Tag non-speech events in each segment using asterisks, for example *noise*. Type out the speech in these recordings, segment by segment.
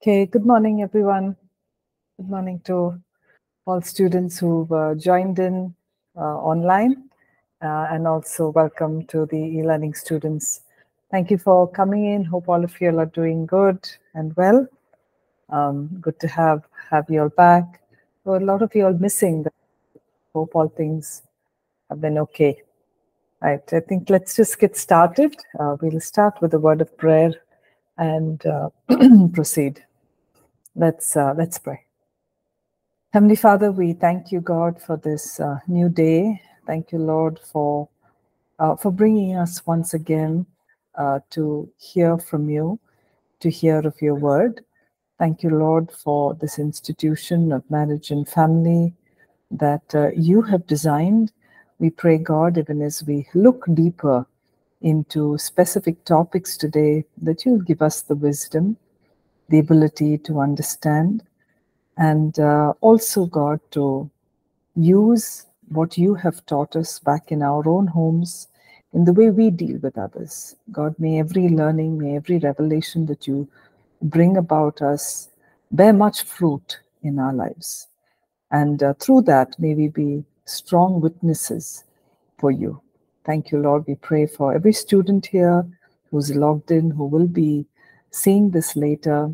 Okay, good morning, everyone. Good morning to all students who've uh, joined in uh, online, uh, and also welcome to the e-learning students. Thank you for coming in. Hope all of you are doing good and well. Um, good to have have you all back. So a lot of you all missing. Hope all things have been okay. Right. I think let's just get started. Uh, we'll start with a word of prayer and uh, *clears throat* proceed. Let's uh, let's pray. Heavenly Father, we thank you, God, for this uh, new day. Thank you, Lord, for uh, for bringing us once again uh, to hear from you, to hear of your word. Thank you, Lord, for this institution of marriage and family that uh, you have designed. We pray, God, even as we look deeper into specific topics today, that you'll give us the wisdom, the ability to understand, and uh, also, God, to use what you have taught us back in our own homes in the way we deal with others. God, may every learning, may every revelation that you bring about us bear much fruit in our lives. And uh, through that, may we be strong witnesses for you. Thank you, Lord. We pray for every student here who's logged in, who will be seeing this later.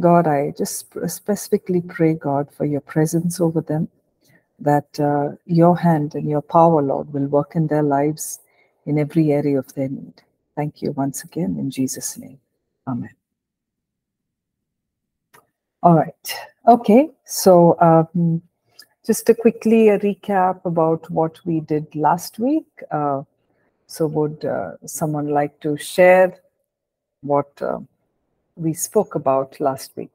God, I just specifically pray, God, for your presence over them, that uh, your hand and your power, Lord, will work in their lives in every area of their need. Thank you once again in Jesus' name. Amen. All right. Okay. So, um, just a quickly a recap about what we did last week. Uh, so, would uh, someone like to share what uh, we spoke about last week?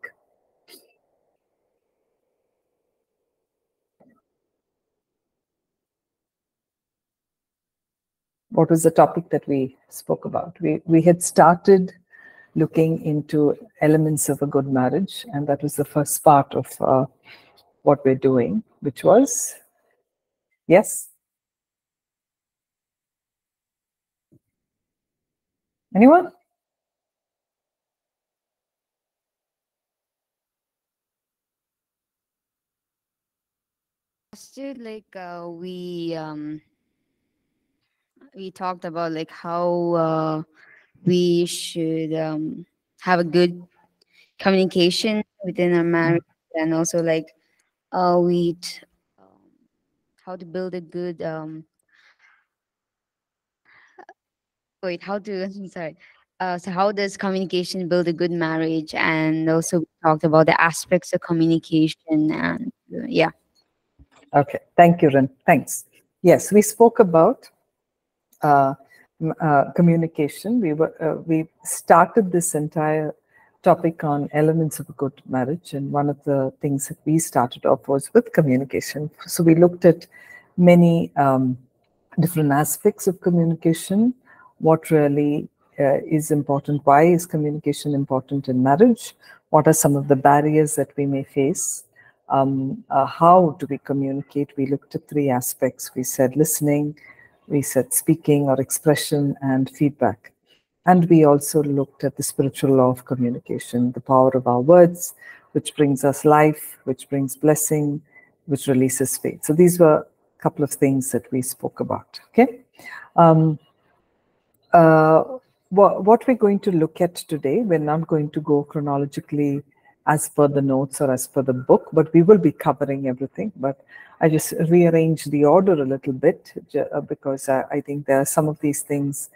What was the topic that we spoke about? We we had started looking into elements of a good marriage, and that was the first part of uh, what we're doing, which was yes. Anyone? Dude, like uh, we um we talked about like how uh, we should um have a good communication within our marriage and also like uh we t- um, how to build a good um wait how to *laughs* I'm sorry. Uh so how does communication build a good marriage? And also we talked about the aspects of communication and uh, yeah Okay. Thank you, Ren. Thanks. Yes, we spoke about uh, uh, communication. We were uh, we started this entire topic on elements of a good marriage, and one of the things that we started off was with communication. So we looked at many um, different aspects of communication. What really uh, is important? Why is communication important in marriage? What are some of the barriers that we may face? Um, uh, how do we communicate? We looked at three aspects. We said listening, we said speaking or expression, and feedback. And we also looked at the spiritual law of communication, the power of our words, which brings us life, which brings blessing, which releases faith. So these were a couple of things that we spoke about. Okay. Um, uh, what, what we're going to look at today, we're not going to go chronologically as per the notes or as per the book, but we will be covering everything. But I just rearranged the order a little bit uh, because I, I think there are some of these things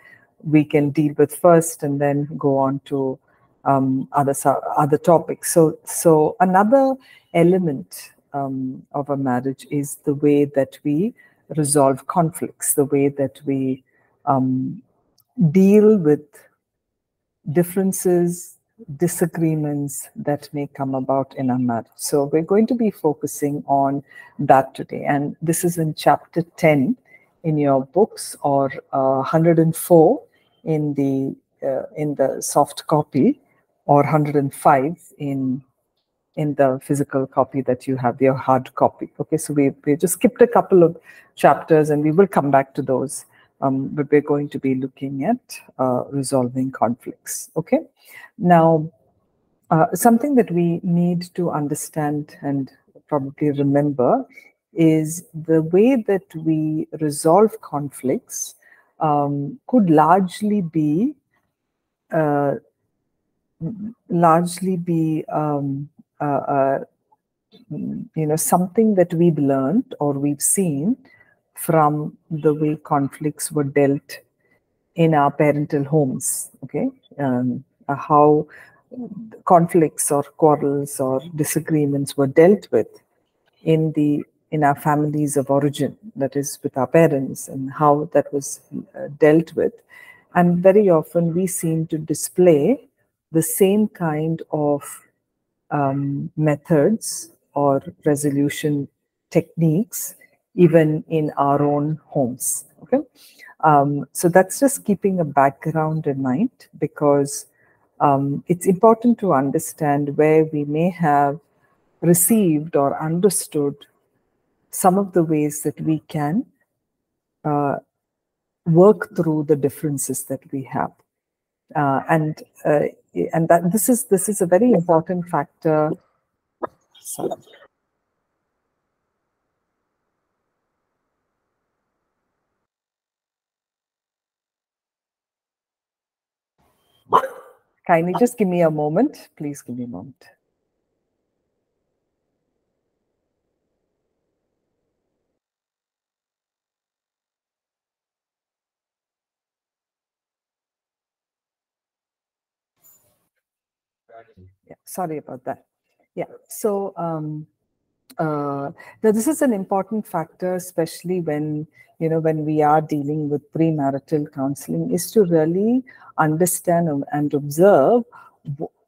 we can deal with first and then go on to um, other other topics. So so another element um, of a marriage is the way that we resolve conflicts, the way that we um, deal with differences, disagreements that may come about in a marriage. So we're going to be focusing on that today. And this is in chapter 10 in your books or uh, 104 in the uh, in the soft copy or 105 in in the physical copy that you have, your hard copy. Okay, so we, we just skipped a couple of chapters and we will come back to those. Um, but we're going to be looking at uh, resolving conflicts. Okay, now uh, something that we need to understand and probably remember is the way that we resolve conflicts um, could largely be uh, largely be um, uh, uh, you know something that we've learned or we've seen from the way conflicts were dealt in our parental homes okay? Um, uh, how conflicts or quarrels or disagreements were dealt with in the in our families of origin that is with our parents and how that was uh, dealt with. And very often we seem to display the same kind of um, methods or resolution techniques even in our own homes okay um, so that's just keeping a background in mind because um, it's important to understand where we may have received or understood some of the ways that we can uh, work through the differences that we have. Uh, and uh, and that this is this is a very important factor. Sorry. Kindly just give me a moment. Please give me a moment. Yeah, sorry about that. Yeah, so um, uh, now this is an important factor, especially when you know when we are dealing with premarital counseling, is to really understand and observe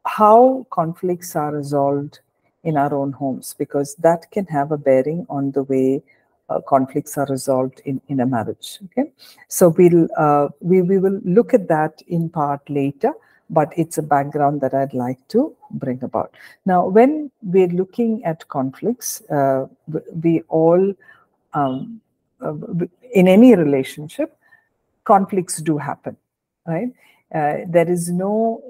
how conflicts are resolved in our own homes, because that can have a bearing on the way uh, conflicts are resolved in, in a marriage. Okay, so we'll uh, we we will look at that in part later but it's a background that I'd like to bring about. Now, when we're looking at conflicts, uh, we all, um, uh, in any relationship, conflicts do happen, right? Uh, there is no,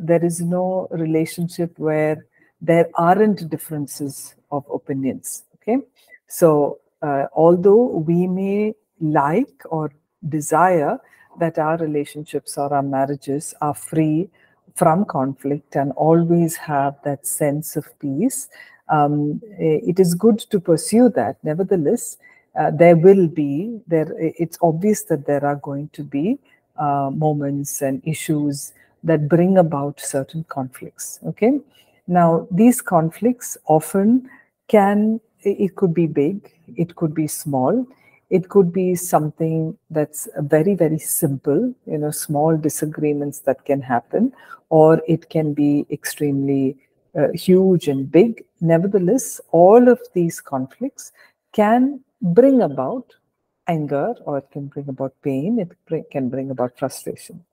there is no relationship where there aren't differences of opinions. Okay, so uh, although we may like or desire that our relationships or our marriages are free from conflict and always have that sense of peace. Um, it is good to pursue that. Nevertheless, uh, there will be there. It's obvious that there are going to be uh, moments and issues that bring about certain conflicts. Okay, now these conflicts often can. It could be big. It could be small it could be something that's very, very simple, you know, small disagreements that can happen, or it can be extremely uh, huge and big. Nevertheless, all of these conflicts can bring about anger or it can bring about pain, it can bring about frustration.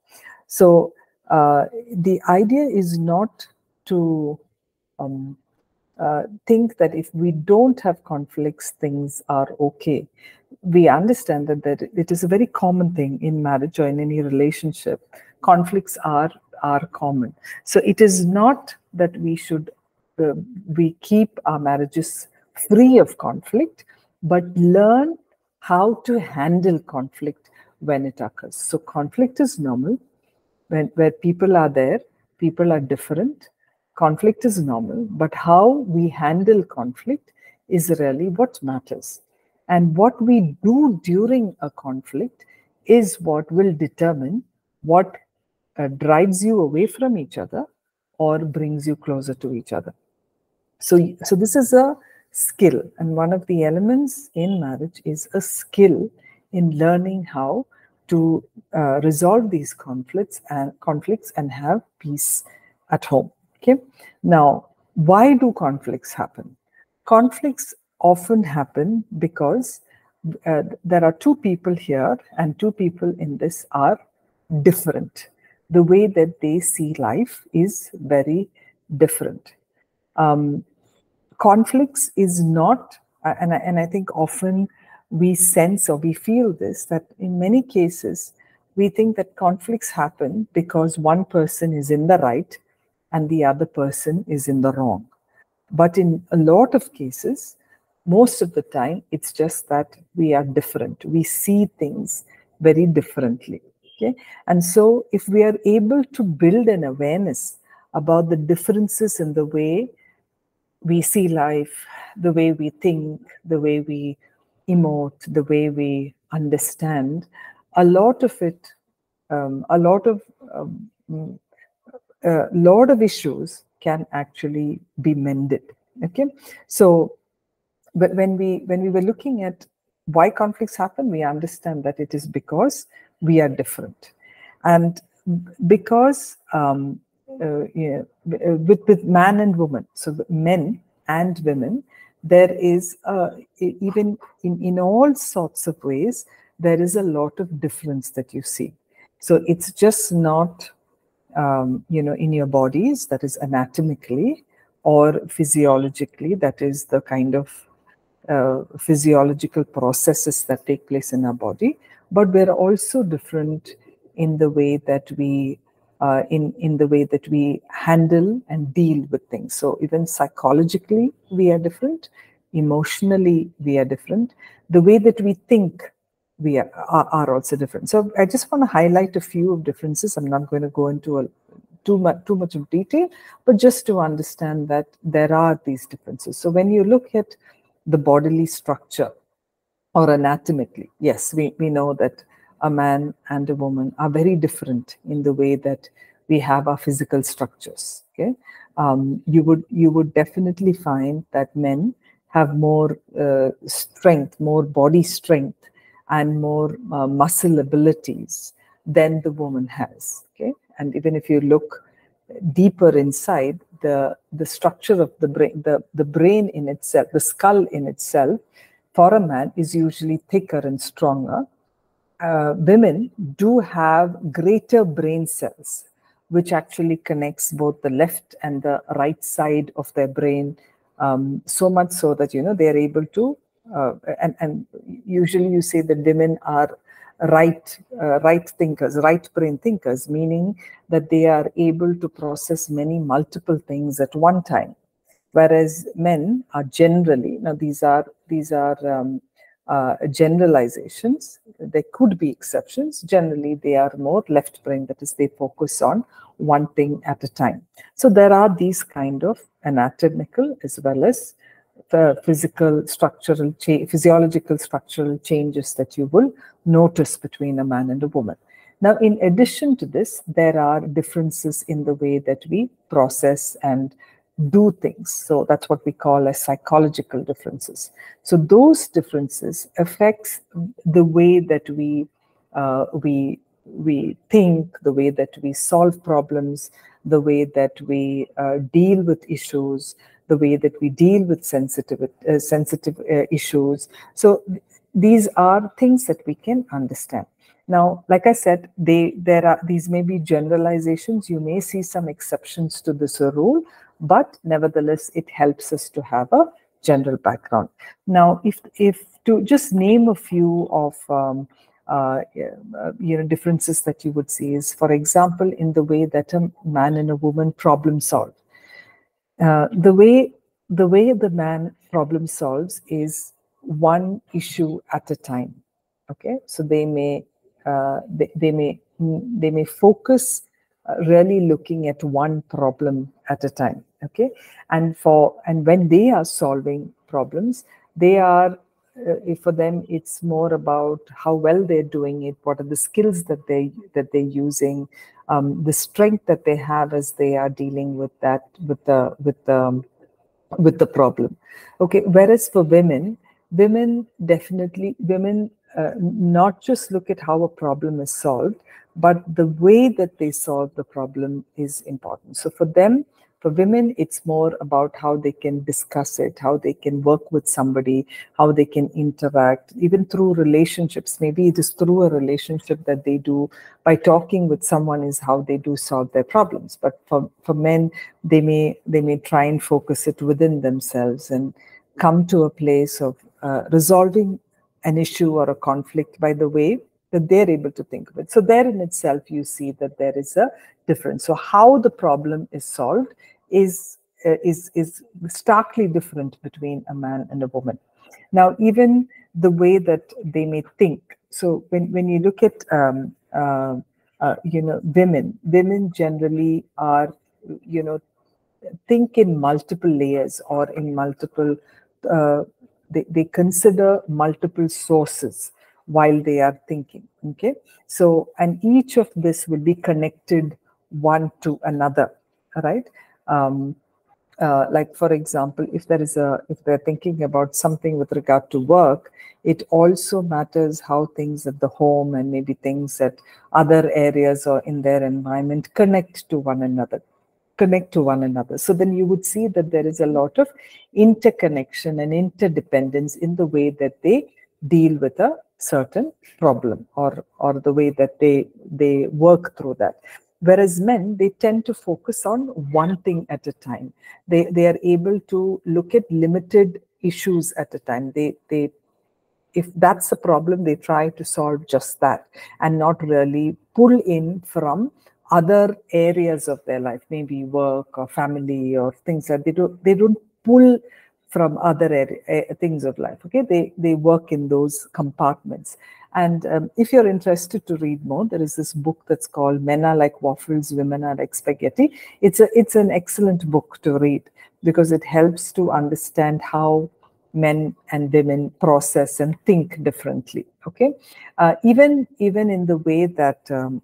So, uh, the idea is not to um, uh, think that if we don't have conflicts, things are okay we understand that, that it is a very common thing in marriage or in any relationship. Conflicts are are common. So it is not that we should uh, we keep our marriages free of conflict, but learn how to handle conflict when it occurs. So conflict is normal. When where people are there, people are different. Conflict is normal, but how we handle conflict is really what matters. And what we do during a conflict is what will determine what uh, drives you away from each other or brings you closer to each other. So, so this is a skill, and one of the elements in marriage is a skill in learning how to uh, resolve these conflicts and conflicts and have peace at home. Okay. Now, why do conflicts happen? Conflicts often happen because uh, there are two people here and two people in this are different. The way that they see life is very different. Um, conflicts is not, and, I, and I think often we sense or we feel this, that in many cases, we think that conflicts happen because one person is in the right and the other person is in the wrong. But in a lot of cases, most of the time, it's just that we are different. We see things very differently. Okay. And so, if we are able to build an awareness about the differences in the way we see life, the way we think, the way we emote, the way we understand, a lot of it, um, a lot of um, a lot of issues can actually be mended. Okay, so but when we when we were looking at why conflicts happen, we understand that it is because we are different, and because um, uh, with with man and woman, so men and women, there is uh, even in in all sorts of ways there is a lot of difference that you see. So it's just not um, you know in your bodies that is anatomically or physiologically that is the kind of uh, physiological processes that take place in our body. But we're also different in the way that we uh, in in the way that we handle and deal with things. So even psychologically we are different. Emotionally we are different. The way that we think we are, are, also different. So i just want to highlight a few of differences. I'm not going to go into a too much too much of detail but just to understand that there are these differences. So when you look at the bodily structure or anatomically yes we, we know that a man and a woman are very different in the way that we have our physical structures okay? Um, you would you would definitely find that men have more uh, strength more body strength and more uh, muscle abilities than the woman has okay? And even if you look deeper inside the the structure of the brain the the brain in itself the skull in itself for a man is usually thicker and stronger. Uh, women do have greater brain cells which actually connects both the left and the right side of their brain um, so much so that you know they are able to uh, and and usually you say that women are right uh, right thinkers right brain thinkers meaning that they are able to process many multiple things at one time. Whereas men are generally now these are these are um, uh, generalizations. There could be exceptions. Generally they are more left brain that is they focus on one thing at a time. So there are these kind of anatomical as well as the physical structural physiological structural changes that you will notice between a man and a woman. Now in addition to this there are differences in the way that we process and do things. So that's what we call as psychological differences. So those differences affects the way that we uh, we we think the way that we solve problems the way that we uh, deal with issues the way that we deal with sensitive uh, sensitive uh, issues. So these are things that we can understand. Now like i said they there are these may be generalizations. You may see some exceptions to this rule but nevertheless it helps us to have a general background. Now if if to just name a few of um, uh, you know differences that you would see is for example in the way that a man and a woman problem solve uh, the way the way the man problem solves is one issue at a time okay? So they may uh, they, they may they may focus uh, really looking at one problem at a time okay? And for and when they are solving problems they are uh, for them it's more about how well they're doing it what are the skills that they that they're using um, the strength that they have as they are dealing with that with the with the with the problem. Okay whereas for women women definitely women uh, not just look at how a problem is solved but the way that they solve the problem is important. So for them for women, it's more about how they can discuss it, how they can work with somebody, how they can interact, even through relationships. Maybe it is through a relationship that they do by talking with someone is how they do solve their problems. But for, for men, they may they may try and focus it within themselves and come to a place of uh, resolving an issue or a conflict by the way that they're able to think of it. So there in itself, you see that there is a difference. So how the problem is solved is uh, is is starkly different between a man and a woman. Now, even the way that they may think. So when when you look at um, uh, uh, you know women, women generally are you know think in multiple layers or in multiple uh, they, they consider multiple sources while they are thinking okay so and each of this will be connected one to another right um, uh, like for example if there is a if they're thinking about something with regard to work it also matters how things at the home and maybe things at other areas or in their environment connect to one another connect to one another. So then you would see that there is a lot of interconnection and interdependence in the way that they deal with a certain problem or or the way that they they work through that whereas men they tend to focus on one thing at a time they they are able to look at limited issues at a time they they if that's a problem they try to solve just that and not really pull in from other areas of their life, maybe work or family or things that they don't they don't pull from other uh, things of life. Okay, they they work in those compartments. And um, if you're interested to read more, there is this book that's called "Men Are Like Waffles, Women Are Like Spaghetti." It's a it's an excellent book to read because it helps to understand how men and women process and think differently. Okay, uh, even even in the way that um,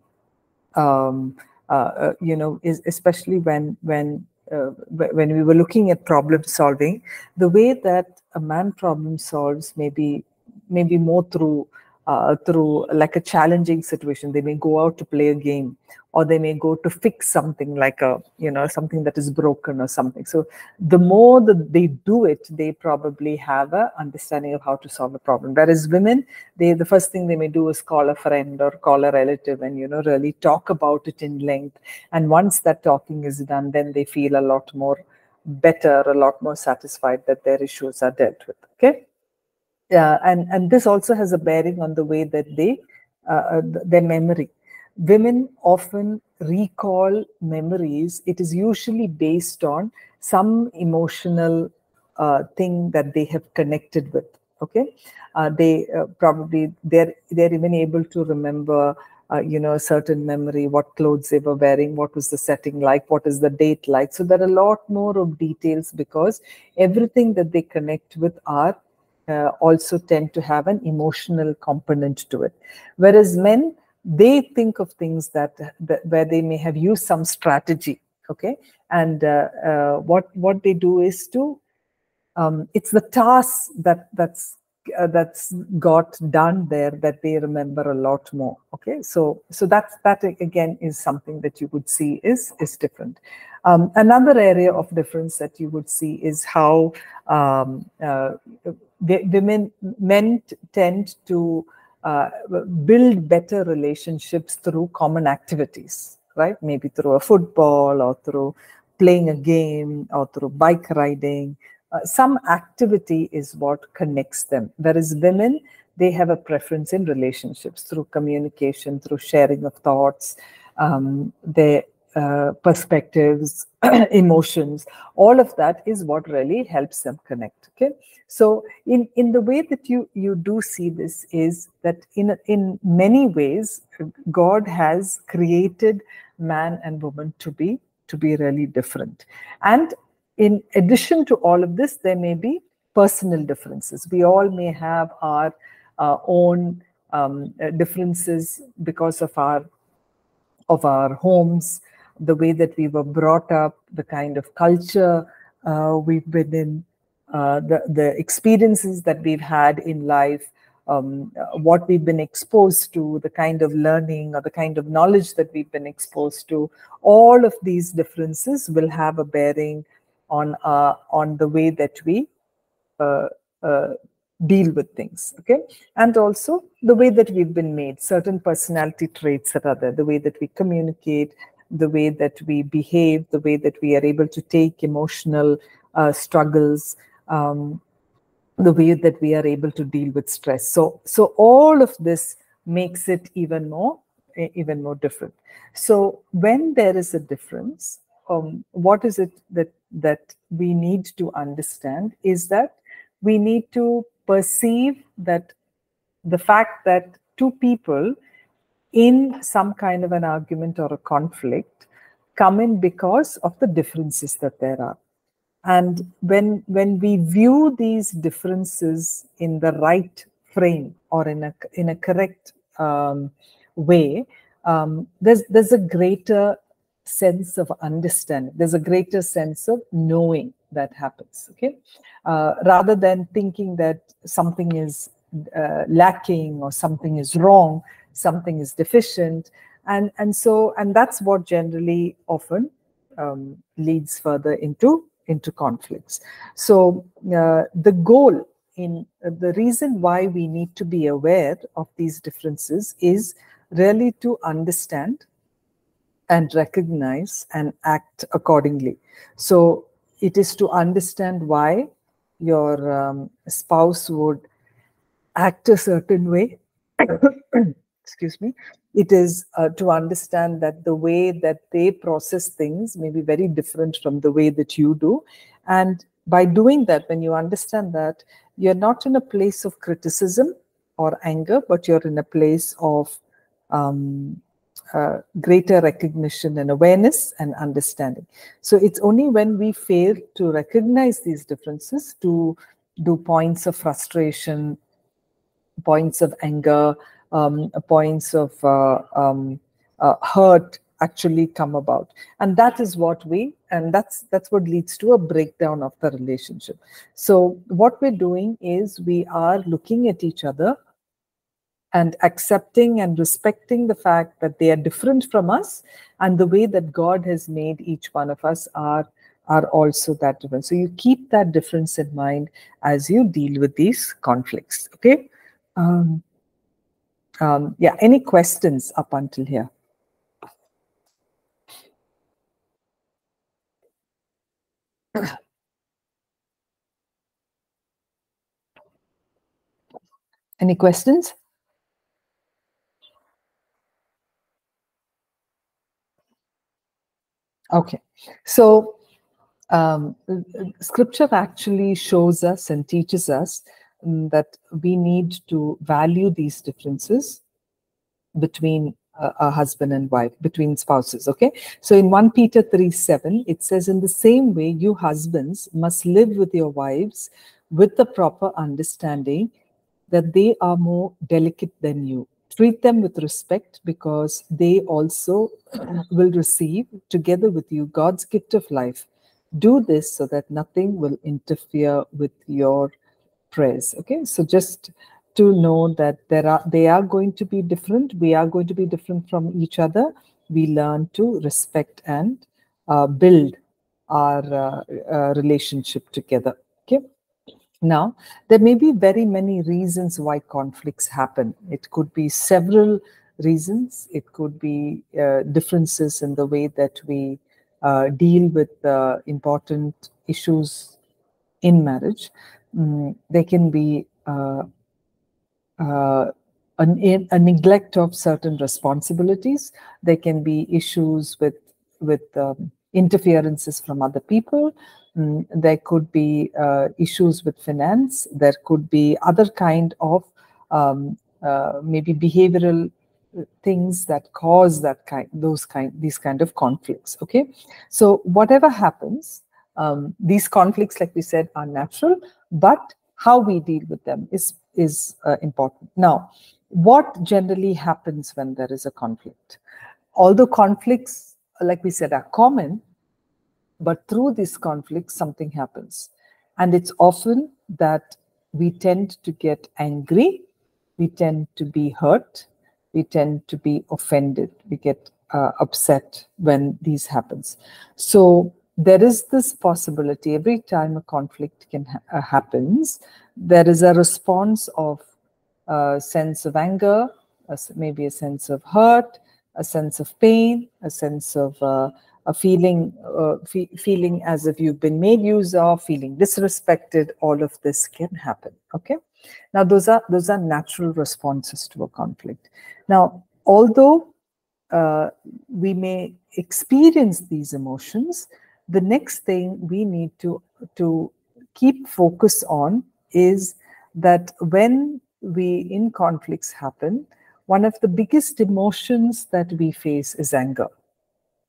um, uh, uh, you know, is especially when when uh, when we were looking at problem solving, the way that a man problem solves maybe maybe more through uh, through like a challenging situation. They may go out to play a game or they may go to fix something like a, you know, something that is broken or something. So the more that they do it, they probably have a understanding of how to solve a problem. Whereas women, they the first thing they may do is call a friend or call a relative and, you know, really talk about it in length. And once that talking is done, then they feel a lot more better, a lot more satisfied that their issues are dealt with. Okay and and this also has a bearing on the way that they uh, uh their memory. Women often recall memories. It is usually based on some emotional uh, thing that they have connected with okay? Uh, they uh, probably they're they're even able to remember you know a certain memory what clothes they were wearing what was the setting like what is the date like. So there are a lot more of details because everything that they connect with are uh, also tend to have an emotional component to it. Whereas men, they think of things that, that where they may have used some strategy, okay? And uh, uh, what what they do is to, um, it's the task that that's uh, that's got done there that they remember a lot more okay? So so that's that again is something that you would see is is different. Um, another area of difference that you would see is how um, uh, women men tend to uh, build better relationships through common activities right? Maybe through a football or through playing a game or through bike riding uh, some activity is what connects them whereas women they have a preference in relationships through communication through sharing of thoughts um, they uh, perspectives, *clears throat* emotions, all of that is what really helps them connect. Okay, so in in the way that you you do see this is that in in many ways God has created man and woman to be to be really different, and in addition to all of this, there may be personal differences. We all may have our uh, own um, differences because of our of our homes the way that we were brought up, the kind of culture uh, we've been in, uh, the, the experiences that we've had in life, um, what we've been exposed to, the kind of learning or the kind of knowledge that we've been exposed to, all of these differences will have a bearing on uh, on the way that we uh, uh, deal with things okay and also the way that we've been made certain personality traits that are there the way that we communicate the way that we behave, the way that we are able to take emotional uh, struggles, um, the way that we are able to deal with stress. So, so all of this makes it even more even more different. So when there is a difference, um, what is it that that we need to understand is that we need to perceive that the fact that two people in some kind of an argument or a conflict come in because of the differences that there are. And when when we view these differences in the right frame or in a in a correct um, way um, there's there's a greater sense of understanding. There's a greater sense of knowing that happens okay? Uh, rather than thinking that something is uh, lacking or something is wrong something is deficient. And and so and that's what generally often um, leads further into into conflicts. So uh, the goal in uh, the reason why we need to be aware of these differences is really to understand and recognize and act accordingly. So it is to understand why your um, spouse would act a certain way. *coughs* Excuse me. It is uh, to understand that the way that they process things may be very different from the way that you do. And by doing that when you understand that you're not in a place of criticism or anger but you're in a place of um, uh, greater recognition and awareness and understanding. So it's only when we fail to recognize these differences to do points of frustration points of anger um, points of uh, um, uh, hurt actually come about. And that is what we and that's that's what leads to a breakdown of the relationship. So what we're doing is we are looking at each other and accepting and respecting the fact that they are different from us and the way that god has made each one of us are are also that different so you keep that difference in mind as you deal with these conflicts okay um, um, yeah, any questions up until here? Any questions? Okay, so um, scripture actually shows us and teaches us um, that we need to value these differences between uh, a husband and wife, between spouses. Okay. So in 1 Peter 3 7, it says, In the same way, you husbands must live with your wives with the proper understanding that they are more delicate than you. Treat them with respect because they also will receive, together with you, God's gift of life. Do this so that nothing will interfere with your prayers. Okay? So just to know that there are they are going to be different. We are going to be different from each other. We learn to respect and uh, build our uh, uh, relationship together now there may be very many reasons why conflicts happen it could be several reasons it could be uh, differences in the way that we uh, deal with uh, important issues in marriage um, there can be uh, uh, a, a, neglect of certain responsibilities. There can be issues with with um, interferences from other people. Um, there could be uh, issues with finance. There could be other kind of um, uh, maybe behavioral things that cause that kind those kind these kind of conflicts okay? So whatever happens um, these conflicts like we said are natural but how we deal with them is is uh, important. Now what generally happens when there is a conflict? Although conflicts like we said are common but through these conflicts something happens. And it's often that we tend to get angry we tend to be hurt we tend to be offended we get uh, upset when these happens. So there is this possibility every time a conflict can ha uh, happens there is a response of a sense of anger maybe a sense of hurt a sense of pain a sense of uh, a feeling uh, fe feeling as if you've been made use of feeling disrespected all of this can happen okay Now, those are those are natural responses to a conflict. Now, although uh, we may experience these emotions, the next thing we need to to keep focus on is that when we in conflicts happen, one of the biggest emotions that we face is anger,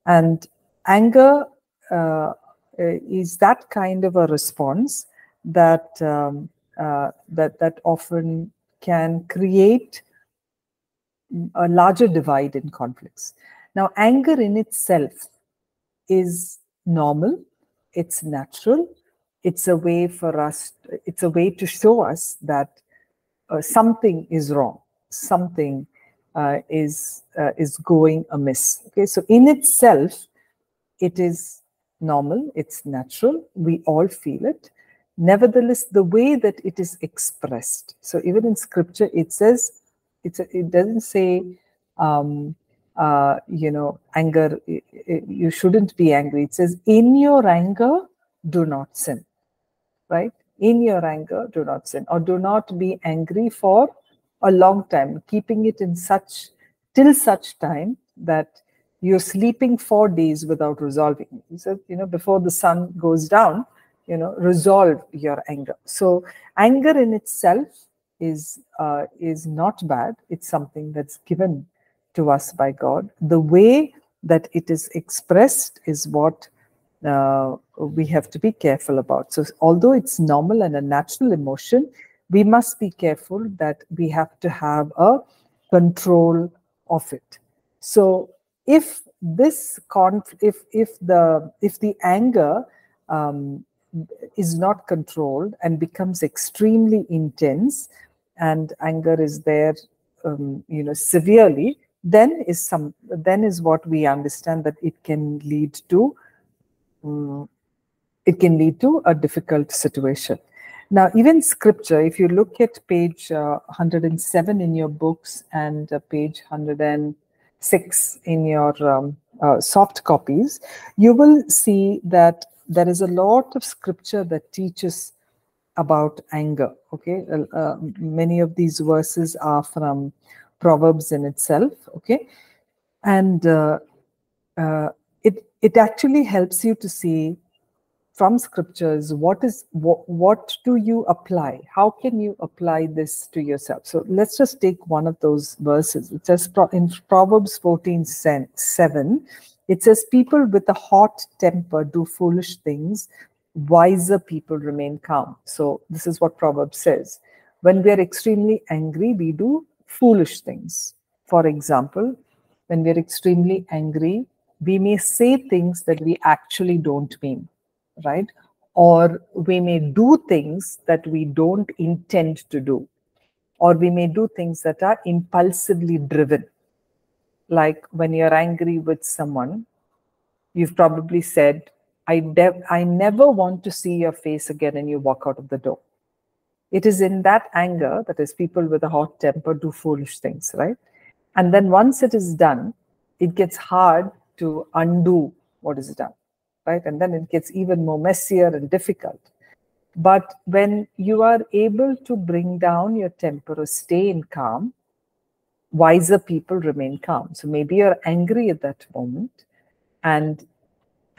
and anger uh, is that kind of a response that um, uh, that that often can create a larger divide in conflicts. Now, anger in itself is normal, it's natural, it's a way for us, it's a way to show us that uh, something is wrong, something uh, is uh, is going amiss. Okay, so in itself, it is normal, it's natural, we all feel it. Nevertheless, the way that it is expressed. So even in scripture, it says it's a, it doesn't say um, uh, you know anger you shouldn't be angry it says in your anger do not sin right in your anger do not sin or do not be angry for a long time keeping it in such till such time that you're sleeping four days without resolving said you know before the sun goes down you know resolve your anger so anger in itself is uh, is not bad. It's something that's given to us by God. The way that it is expressed is what uh, we have to be careful about. So, although it's normal and a natural emotion, we must be careful that we have to have a control of it. So, if this conf- if if the if the anger um, is not controlled and becomes extremely intense, and anger is there um, you know severely then is some then is what we understand that it can lead to um, it can lead to a difficult situation. Now even scripture if you look at page uh, 107 in your books and uh, page 106 in your um, uh, soft copies you will see that there is a lot of scripture that teaches about anger. Okay, uh, many of these verses are from Proverbs in itself. Okay, and uh, uh, it it actually helps you to see from scriptures what is what, what do you apply how can you apply this to yourself so let's just take one of those verses it says in proverbs 14 7 it says people with a hot temper do foolish things wiser people remain calm. So this is what Proverbs says. When we are extremely angry, we do foolish things. For example, when we are extremely angry, we may say things that we actually don't mean, right? Or we may do things that we don't intend to do. Or we may do things that are impulsively driven. Like when you're angry with someone, you've probably said, I, de- I never want to see your face again and you walk out of the door. It is in that anger that is people with a hot temper do foolish things, right? And then once it is done, it gets hard to undo what is done, right? And then it gets even more messier and difficult. But when you are able to bring down your temper or stay in calm, wiser people remain calm. So maybe you're angry at that moment and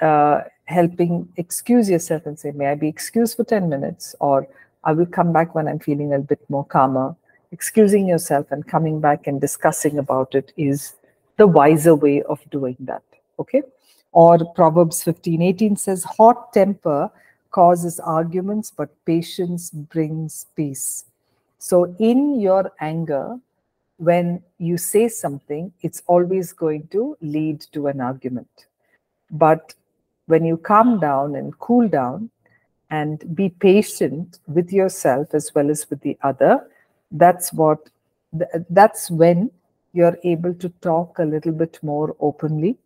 uh, helping excuse yourself and say, May I be excused for 10 minutes? Or I will come back when I'm feeling a bit more calmer. Excusing yourself and coming back and discussing about it is the wiser way of doing that. Okay. Or Proverbs 15 18 says, Hot temper causes arguments, but patience brings peace. So, in your anger, when you say something, it's always going to lead to an argument. But when you calm down and cool down and be patient with yourself as well as with the other, that's what that's when you're able to talk a little bit more openly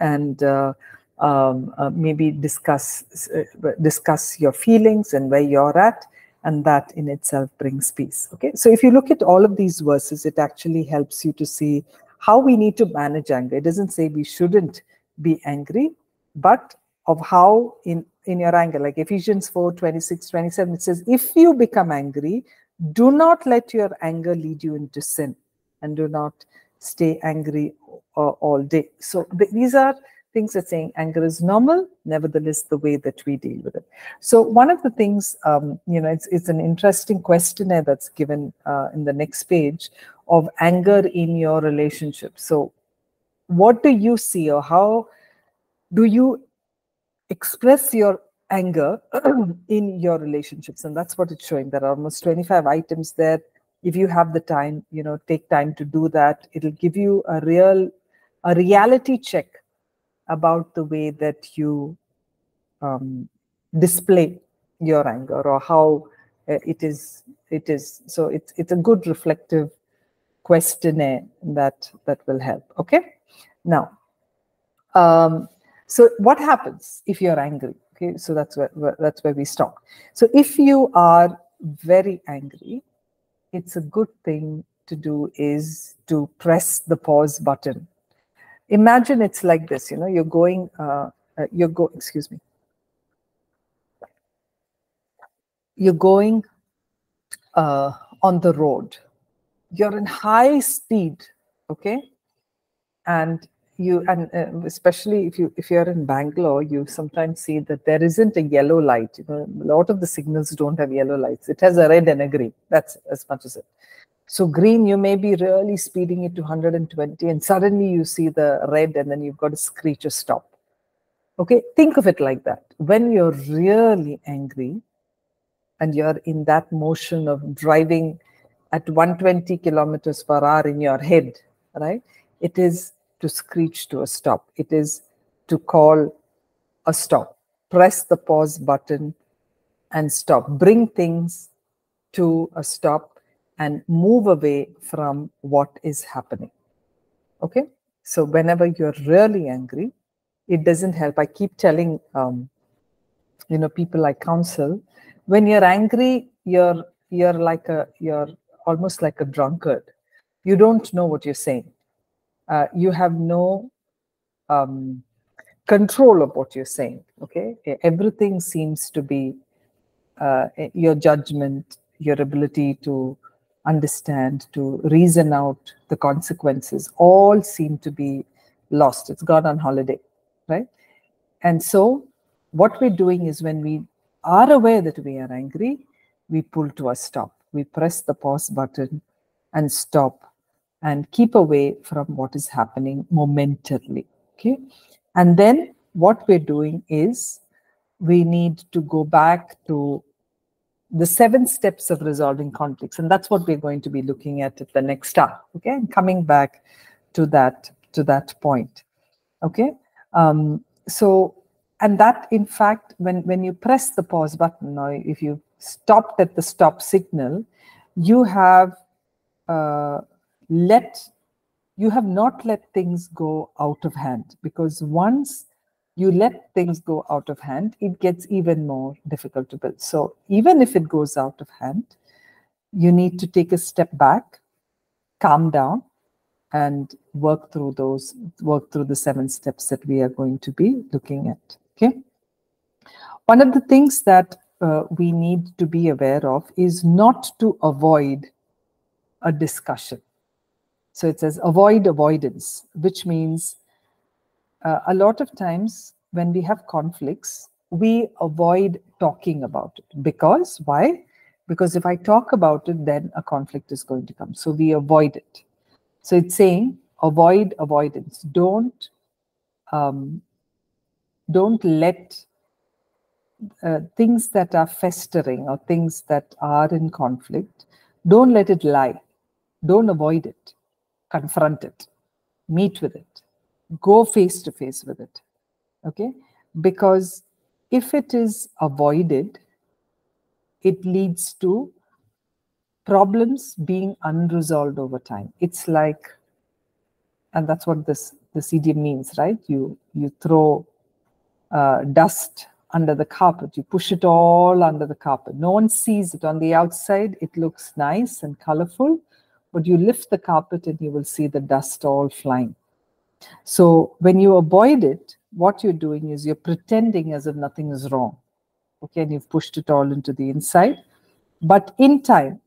and uh, um, uh, maybe discuss uh, discuss your feelings and where you're at and that in itself brings peace okay? So if you look at all of these verses it actually helps you to see how we need to manage anger. It doesn't say we shouldn't be angry but of how in in your anger. Like ephesians 4 26 27 it says if you become angry do not let your anger lead you into sin and do not stay angry uh, all day. So th- these are things that saying anger is normal nevertheless the way that we deal with it. So one of the things um, you know it's, it's an interesting questionnaire that's given uh, in the next page of anger in your relationship. So what do you see or how do you express your anger *clears throat* in your relationships? And that's what it's showing. There are almost 25 items there if you have the time you know take time to do that it'll give you a real a reality check about the way that you um, display your anger or how uh, it is it is. So it's it's a good reflective questionnaire that that will help okay? Now um, so what happens if you're angry? Okay so that's where, where that's where we stop. So if you are very angry it's a good thing to do is to press the pause button. Imagine it's like this you know you're going uh, uh, you're go excuse me. You're going uh, on the road. You're in high speed okay? And you and uh, especially if you if you're in bangalore you sometimes see that there isn't a yellow light you know a lot of the signals don't have yellow lights. It has a red and a green. That's as much as it. So green you may be really speeding it to 120 and suddenly you see the red and then you've got to screech stop. Okay think of it like that. When you're really angry and you're in that motion of driving at 120 kilometers per hour in your head right? It is to screech to a stop. It is to call a stop. Press the pause button and stop. Bring things to a stop and move away from what is happening. Okay? So, whenever you're really angry, it doesn't help. I keep telling, um, you know, people I counsel, when you're angry, you're you're like a you're almost like a drunkard. You don't know what you're saying uh, you have no um, control of what you're saying. Okay, everything seems to be uh, your judgment, your ability to understand, to reason out the consequences, all seem to be lost. It's gone on holiday, right? And so, what we're doing is when we are aware that we are angry, we pull to a stop. We press the pause button and stop and keep away from what is happening momentarily. Okay. And then what we're doing is we need to go back to the seven steps of resolving conflicts. And that's what we're going to be looking at at the next hour. Okay. And coming back to that, to that point. Okay. Um, so, and that in fact, when, when you press the pause button or if you stopped at the stop signal, you have uh, let you have not let things go out of hand because once you let things go out of hand it gets even more difficult to build. So even if it goes out of hand you need to take a step back calm down and work through those work through the seven steps that we are going to be looking at okay? One of the things that uh, we need to be aware of is not to avoid a discussion so it says avoid avoidance, which means uh, a lot of times when we have conflicts, we avoid talking about it. Because why? Because if I talk about it, then a conflict is going to come. So we avoid it. So it's saying avoid avoidance. Don't um, don't let uh, things that are festering or things that are in conflict, don't let it lie. Don't avoid it confront it, meet with it, go face to face with it. Okay? Because if it is avoided, it leads to problems being unresolved over time. It's like, and that's what this this idiom means, right? You you throw uh, dust under the carpet, you push it all under the carpet. No one sees it on the outside. It looks nice and colorful, but you lift the carpet and you will see the dust all flying. So when you avoid it, what you're doing is you're pretending as if nothing is wrong. Okay, and you've pushed it all into the inside. But in time,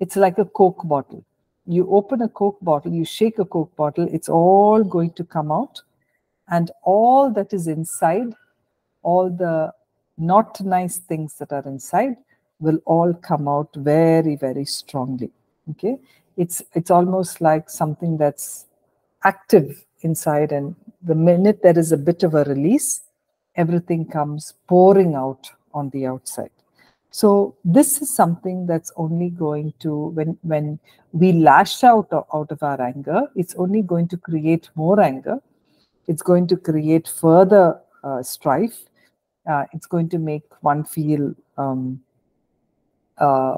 it's like a Coke bottle. You open a Coke bottle, you shake a Coke bottle, it's all going to come out. And all that is inside, all the not nice things that are inside, will all come out very, very strongly. Okay, it's it's almost like something that's active inside, and the minute there is a bit of a release, everything comes pouring out on the outside. So this is something that's only going to when when we lash out out of our anger, it's only going to create more anger. It's going to create further uh, strife. Uh, it's going to make one feel um, uh,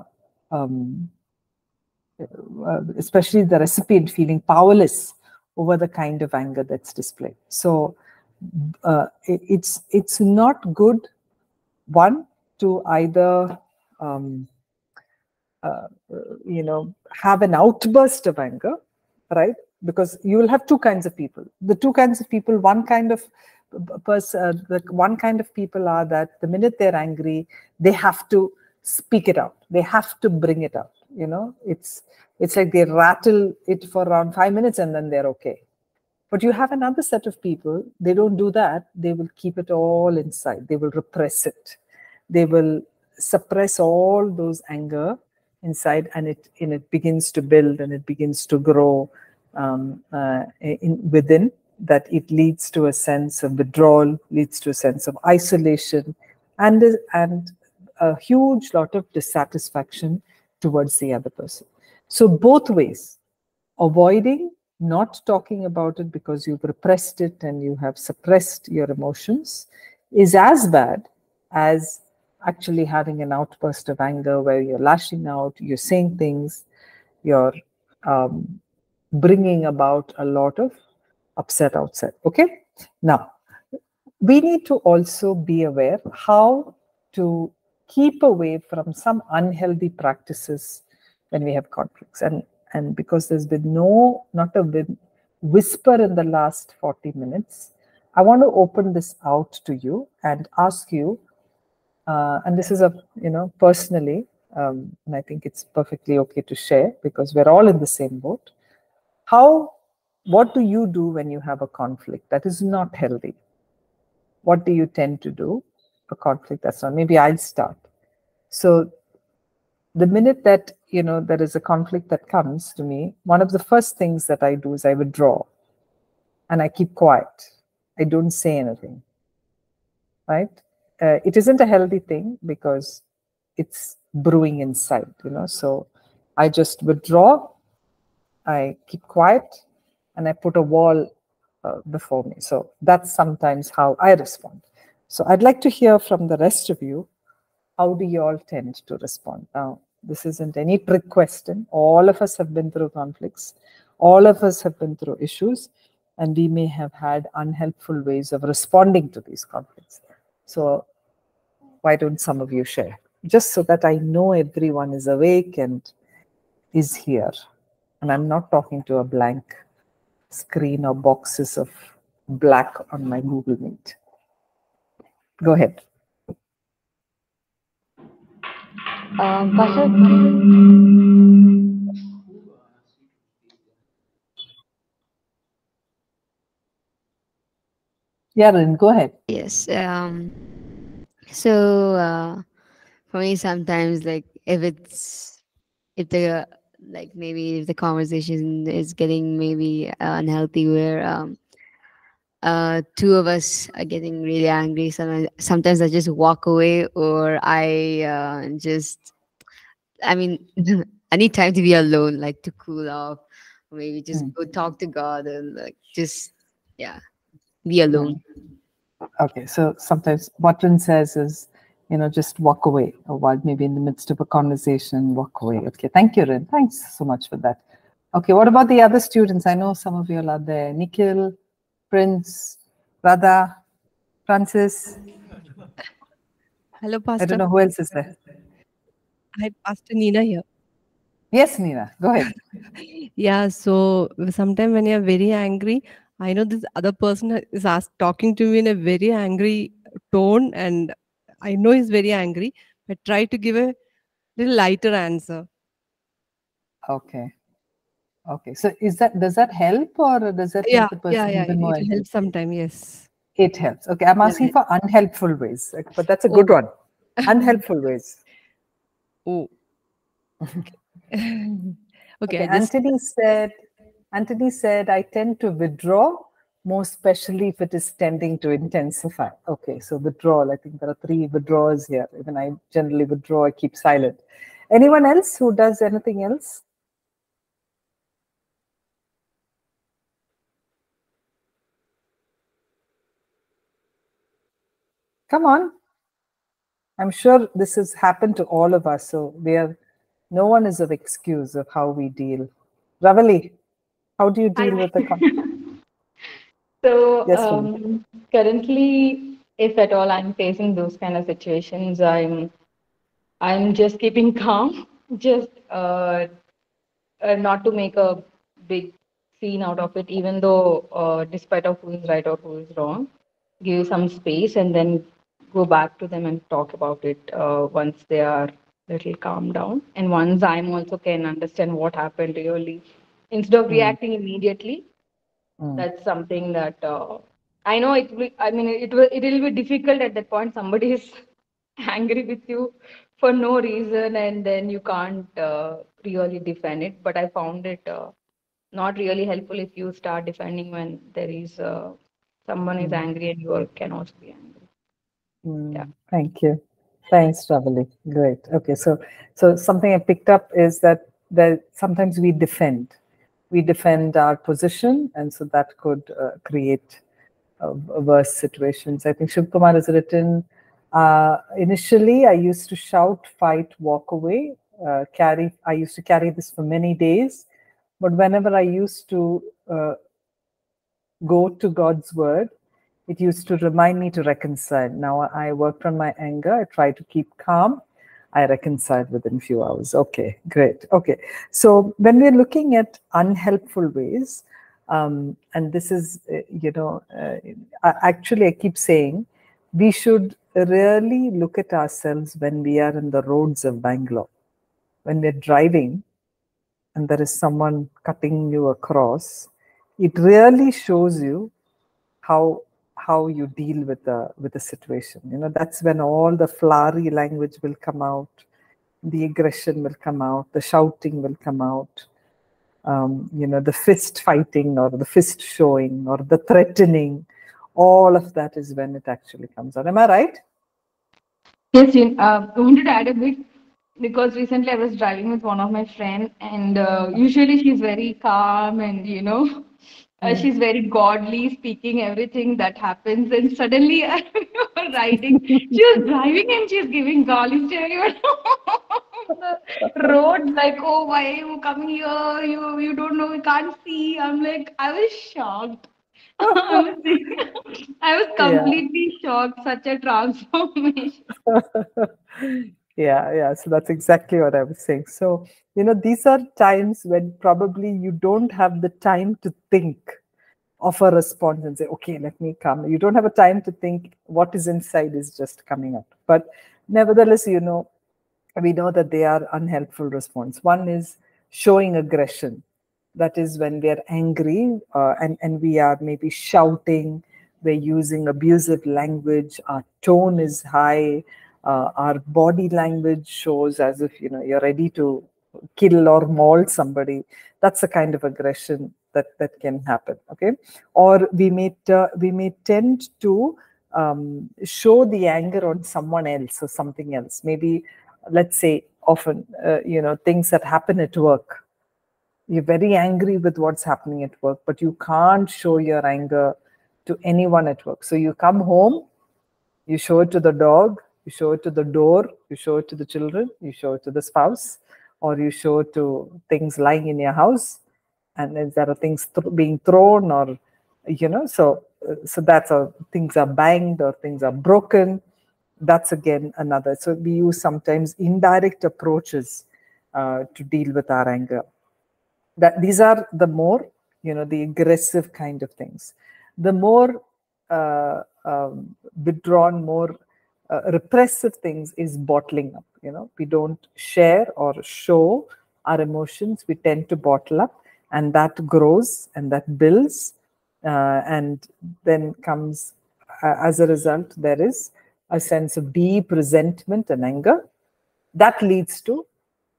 um, especially the recipient feeling powerless over the kind of anger that's displayed. So uh, it, it's it's not good. One to either um, uh, you know have an outburst of anger, right? Because you will have two kinds of people. The two kinds of people. One kind of person, uh, the one kind of people are that the minute they're angry, they have to speak it out. They have to bring it out. You know, it's it's like they rattle it for around five minutes and then they're okay. But you have another set of people, they don't do that. They will keep it all inside. They will repress it. They will suppress all those anger inside and it and it begins to build and it begins to grow um, uh, in, within that it leads to a sense of withdrawal leads to a sense of isolation and and a huge lot of dissatisfaction towards the other person. So, both ways, avoiding not talking about it because you've repressed it and you have suppressed your emotions is as bad as actually having an outburst of anger where you're lashing out, you're saying things, you're um, bringing about a lot of upset outside. Okay. Now, we need to also be aware how to keep away from some unhealthy practices when we have conflicts. And and because there's been no not a whisper in the last 40 minutes i want to open this out to you and ask you uh, and this is a you know personally um, and i think it's perfectly okay to share because we're all in the same boat. How what do you do when you have a conflict that is not healthy? What do you tend to do? A conflict that's not maybe i'll start so the minute that you know there is a conflict that comes to me one of the first things that i do is i withdraw and i keep quiet. I don't say anything right? Uh, it isn't a healthy thing because it's brewing inside you know? So i just withdraw i keep quiet and i put a wall uh, before me. So that's sometimes how i respond. So i'd like to hear from the rest of you how do you all tend to respond? Now, this isn't any trick question. All of us have been through conflicts. All of us have been through issues, and we may have had unhelpful ways of responding to these conflicts. So, why don't some of you share? Just so that I know everyone is awake and is here. And I'm not talking to a blank screen or boxes of black on my Google Meet. Go ahead. Um, Pastor, yeah, then go ahead. yes. Um, so uh, for me, sometimes like if it's if the like maybe if the conversation is getting maybe unhealthy, where um, uh, two of us are getting really angry. Sometimes, sometimes I just walk away, or I uh, just, I mean, *laughs* I need time to be alone, like to cool off. Maybe just Mm. go talk to God and like just, yeah, be alone. Okay, so sometimes what Rin says is, you know, just walk away, or while maybe in the midst of a conversation, walk away. Okay, thank you, Rin. Thanks so much for that. Okay, what about the other students? I know some of you are there. Nikhil, Prince, Radha, Francis. Hello, Pastor. I don't know who else is there. Hi, Pastor Nina here. Yes, Nina, go ahead. *laughs* Yeah, so sometimes when you're very angry, I know this other person is asked, talking to me in a very angry tone, and I know he's very angry, but try to give a little lighter answer. Okay. Okay. So is that does that help or does that Yeah, make the person yeah, yeah. even It more will angry? help sometime. Yes. It helps. Okay. I'm asking yeah. for unhelpful ways, but that's a oh. good Oh. one. Unhelpful *laughs* ways. Oh. *laughs* okay. Okay. I just Anthony said, Anthony said, I tend to withdraw, more especially if it is tending to intensify. Okay. So withdrawal. I think there are three withdrawals here. Even I generally withdraw, I keep silent. Anyone else who does anything else? Come on. I'm sure this has happened to all of us. So we are, no one is of excuse of how we deal. Ravali, how do you deal with the con- *laughs* So Yes, um, currently, if at all I'm facing those kind of situations, I'm I'm just keeping *laughs* calm, just uh, uh, not to make a big scene out of it, even though uh, despite of who is right or who is wrong, give some space and then go back to them and talk about it uh, once they are little calm down and once I'm also can understand what happened really instead of Mm. reacting immediately Mm, that's something that uh, I know it will. I mean, it will. It will be difficult at that point. Somebody is *laughs* angry with you for no reason, and then you can't uh, really defend it. But I found it uh, not really helpful if you start defending when there is uh, someone is Mm. angry and you are- can also be angry. Mm. Yeah. Thank you. Thanks, Ravali. Great. Okay. So, so something I picked up is that that sometimes we defend, we defend our position, and so that could uh, create uh, worse situations. I think Shiv Kumar has written. Uh, initially, I used to shout, fight, walk away, uh, carry. I used to carry this for many days, but whenever I used to uh, go to God's word, it used to remind me to reconcile. Now I worked on my anger. I try to keep calm. I reconciled within few hours. Okay, great. Okay, so when we're looking at unhelpful ways, um, and this is, uh, you know, uh, actually I keep saying we should really look at ourselves when we are in the roads of Bangalore, when we're driving, and there is someone cutting you across. It really shows you how how you deal with the with the situation. You know that's when all the flowery language will come out the aggression will come out the shouting will come out. Um, you know the fist fighting or the fist showing or the threatening all of that is when it actually comes out. Am i right? Yes, Jin, uh, I wanted to add a bit because recently I was driving with one of my friends, and uh, usually she's very calm and you know, uh, Mm. she's very godly, speaking everything that happens. And suddenly, *laughs* I was riding, she was driving and she's giving gollies to everyone on the *laughs* road, like, "Oh, why are you coming here? You you don't know, you can't see." I'm like, I was shocked. *laughs* I was, I was Yeah. completely shocked. Such a transformation. Yeah yeah so that's exactly what i was saying. So you know these are times when probably you don't have the time to think of a response and say okay let me come. You don't have a time to think what is inside is just coming up. But nevertheless you know we know that they are unhelpful response. One is showing aggression. That is when we are angry uh, and and we are maybe shouting we're using abusive language our tone is high uh, our body language shows as if you know you're ready to kill or maul somebody that's the kind of aggression that that can happen okay? Or we may we may tend to um, show the anger on someone else or something else. Maybe let's say often uh, you know things that happen at work. You're very angry with what's happening at work but you can't show your anger to anyone at work. So you come home you show it to the dog you show it to the door you show it to the children you show it to the spouse or you show it to things lying in your house and if there are things th- being thrown or you know so so that's a things are banged or things are broken. That's again another. So we use sometimes indirect approaches uh, to deal with our anger. That these are the more you know, the aggressive kind of things. The more uh, um, withdrawn, more uh, repressive things is bottling up. You know, we don't share or show our emotions. We tend to bottle up, and that grows and that builds, uh, and then comes uh, as a result there is a sense of deep resentment and anger that leads to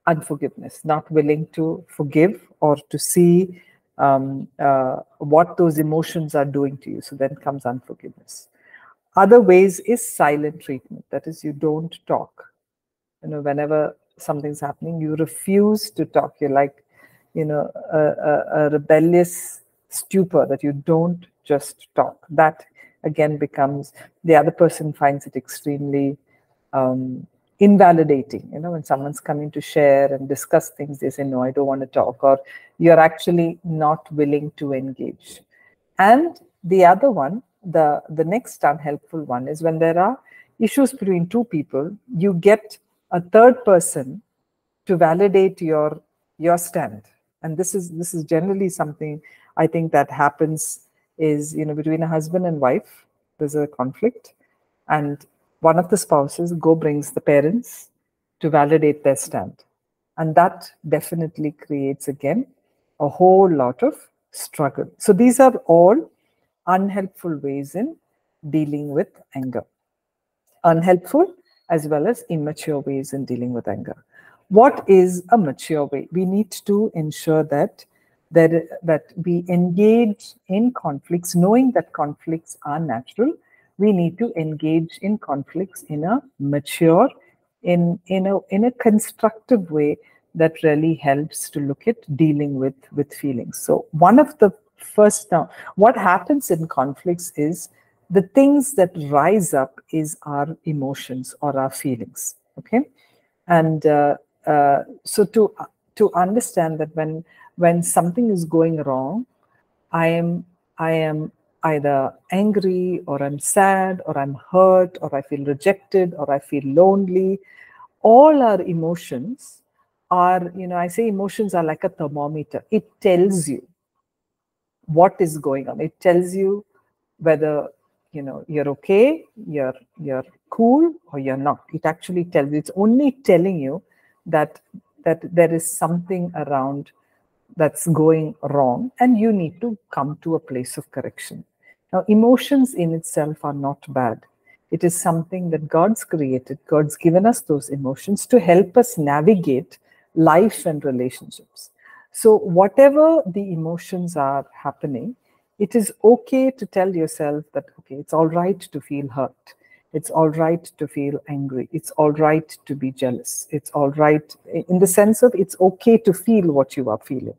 unforgiveness, not willing to forgive or to see um, uh, what those emotions are doing to you. So then comes unforgiveness. Other ways is silent treatment. That is, you don't talk. You know, whenever something's happening, you refuse to talk. You're like, you know, a, a, a rebellious stupor that you don't just talk. That again becomes the other person finds it extremely um, invalidating. You know, when someone's coming to share and discuss things, they say, No, I don't want to talk, or you're actually not willing to engage. And the other one, the, the next unhelpful one is when there are issues between two people, you get a third person to validate your your stand. And this is this is generally something I think that happens is you know between a husband and wife, there's a conflict, and one of the spouses go brings the parents to validate their stand. And that definitely creates again a whole lot of struggle. So these are all unhelpful ways in dealing with anger. Unhelpful as well as immature ways in dealing with anger. What is a mature way? We need to ensure that that, that we engage in conflicts, knowing that conflicts are natural we need to engage in conflicts in a mature, in, in, a, in a constructive way that really helps to look at dealing with, with feelings. So one of the first now, what happens in conflicts is the things that rise up is our emotions or our feelings. Okay. And uh, uh, so to to understand that when when something is going wrong, I am I am either angry or I'm sad or I'm hurt or I feel rejected or I feel lonely. All our emotions are, you know, I say emotions are like a thermometer. It tells you what is going on. It tells you whether you know you're okay, you're you're cool, or you're not. It actually tells you. It's only telling you that that there is something around that's going wrong and you need to come to a place of correction now, emotions in itself are not bad. It is something that God's created. God's given us those emotions to help us navigate life and relationships. So, whatever the emotions are happening, it is okay to tell yourself that, okay, it's all right to feel hurt. It's all right to feel angry. It's all right to be jealous. It's all right in the sense of it's okay to feel what you are feeling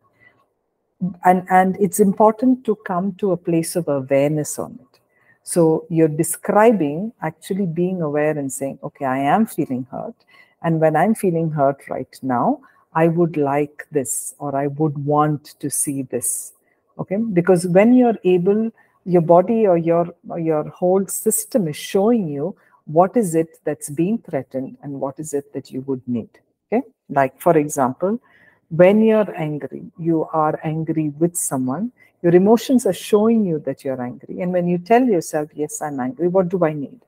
and and it's important to come to a place of awareness on it so you're describing actually being aware and saying okay i am feeling hurt and when i'm feeling hurt right now i would like this or i would want to see this okay because when you're able your body or your your whole system is showing you what is it that's being threatened and what is it that you would need okay like for example when you're angry, you are angry with someone, your emotions are showing you that you're angry. And when you tell yourself, Yes, I'm angry, what do I need?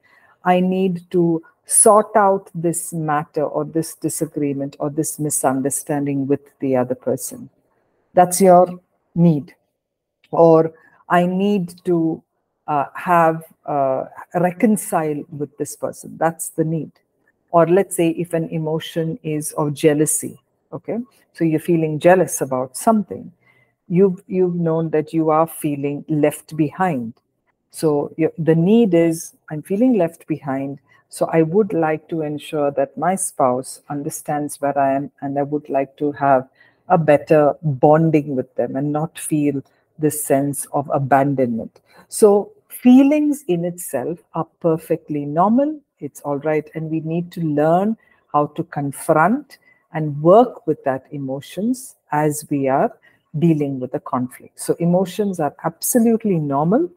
I need to sort out this matter or this disagreement or this misunderstanding with the other person. That's your need. Or I need to uh, have uh, reconcile with this person. That's the need. Or let's say if an emotion is of jealousy, okay so you're feeling jealous about something you've you've known that you are feeling left behind so the need is i'm feeling left behind so i would like to ensure that my spouse understands where i am and i would like to have a better bonding with them and not feel this sense of abandonment. So feelings in itself are perfectly normal. It's all right. And we need to learn how to confront and work with that emotions as we are dealing with the conflict. So emotions are absolutely normal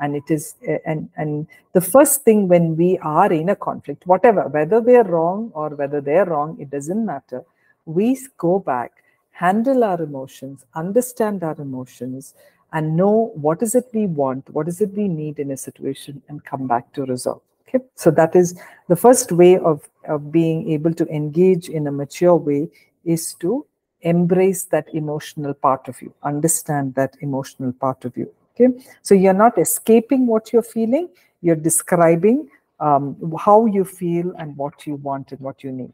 and it is eh, and and the first thing when we are in a conflict whatever whether we are wrong or whether they're wrong it doesn't matter we go back handle our emotions, understand our emotions, and know what is it we want, what is it we need in a situation, and come back to resolve. Okay, so that is the first way of, of being able to engage in a mature way is to embrace that emotional part of you, understand that emotional part of you. Okay, so you're not escaping what you're feeling, you're describing um, how you feel and what you want and what you need.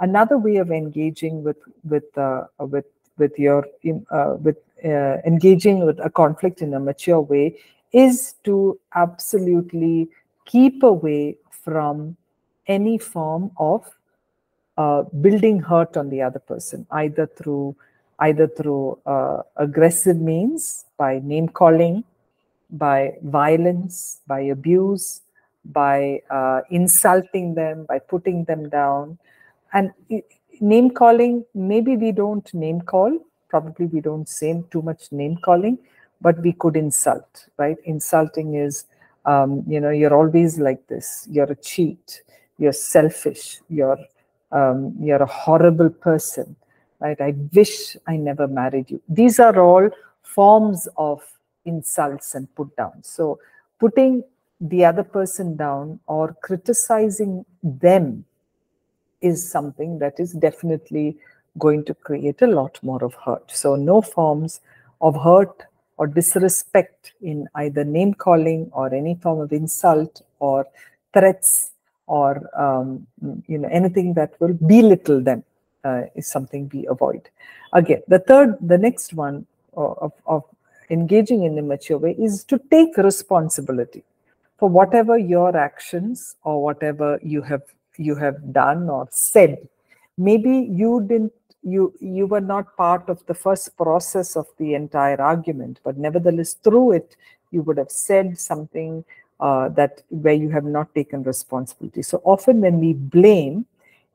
Another way of engaging with with uh, with with your uh, with uh, engaging with a conflict in a mature way is to absolutely keep away from any form of uh, building hurt on the other person, either through either through uh, aggressive means by name calling, by violence, by abuse, by uh, insulting them, by putting them down. And name calling, maybe we don't name call, probably we don't say too much name calling, but we could insult, right? Insulting is, um, you know, you're always like this, you're a cheat, you're selfish, you're, um, you're a horrible person, right? I wish I never married you. These are all forms of insults and put downs. So putting the other person down or criticizing them is something that is definitely going to create a lot more of hurt. So no forms of hurt or disrespect in either name calling or any form of insult or threats or um, you know anything that will belittle them uh, is something we avoid. Again, the third, the next one of, of engaging in a mature way is to take responsibility for whatever your actions or whatever you have you have done or said maybe you didn't you you were not part of the first process of the entire argument but nevertheless through it you would have said something uh, that where you have not taken responsibility so often when we blame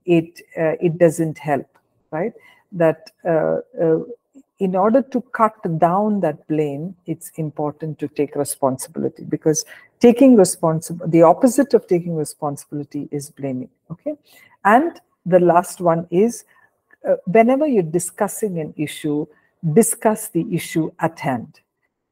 it uh, it doesn't help right that uh, uh in order to cut down that blame, it's important to take responsibility because taking responsibility, the opposite of taking responsibility is blaming. Okay. And the last one is uh, whenever you're discussing an issue, discuss the issue at hand.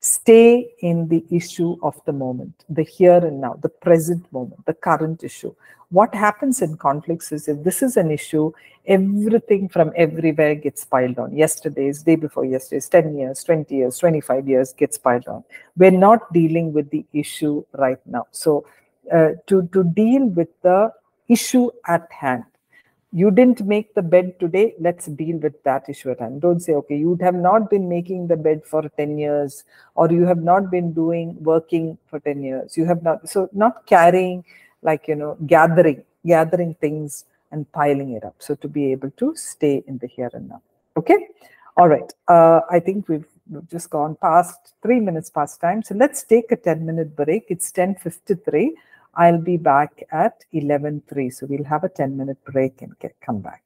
Stay in the issue of the moment, the here and now, the present moment, the current issue what happens in conflicts is if this is an issue, everything from everywhere gets piled on. Yesterday's, day before yesterday's, 10 years, 20 years, 25 years gets piled on. We're not dealing with the issue right now. So uh, to, to deal with the issue at hand, you didn't make the bed today, let's deal with that issue at hand. Don't say, okay, you have not been making the bed for 10 years, or you have not been doing working for 10 years. You have not, so not carrying like you know gathering gathering things and piling it up. So to be able to stay in the here and now. Okay? All right. Uh, i think we've, we've just gone past three minutes past time. So let's take a 10 minute break. It's 10.53 i'll be back at 11.3 so we'll have a 10 minute break and get come back